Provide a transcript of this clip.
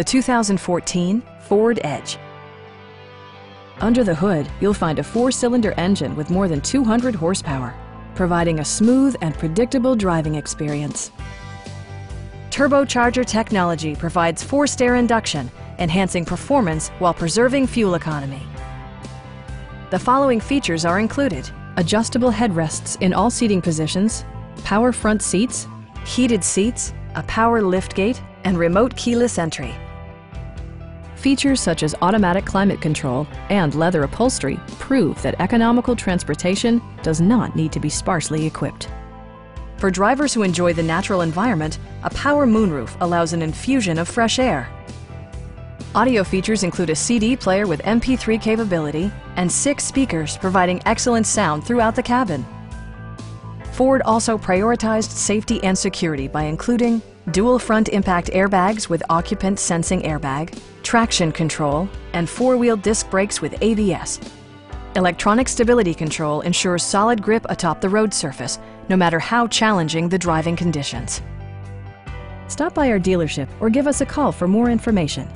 the 2014 Ford Edge. Under the hood, you'll find a four-cylinder engine with more than 200 horsepower, providing a smooth and predictable driving experience. Turbocharger technology provides forced air induction, enhancing performance while preserving fuel economy. The following features are included. Adjustable headrests in all seating positions, power front seats, heated seats, a power liftgate, and remote keyless entry. Features such as automatic climate control and leather upholstery prove that economical transportation does not need to be sparsely equipped. For drivers who enjoy the natural environment, a power moonroof allows an infusion of fresh air. Audio features include a CD player with MP3 capability and six speakers providing excellent sound throughout the cabin. Ford also prioritized safety and security by including dual front impact airbags with occupant sensing airbag, traction control, and four-wheel disc brakes with ABS. Electronic stability control ensures solid grip atop the road surface, no matter how challenging the driving conditions. Stop by our dealership or give us a call for more information.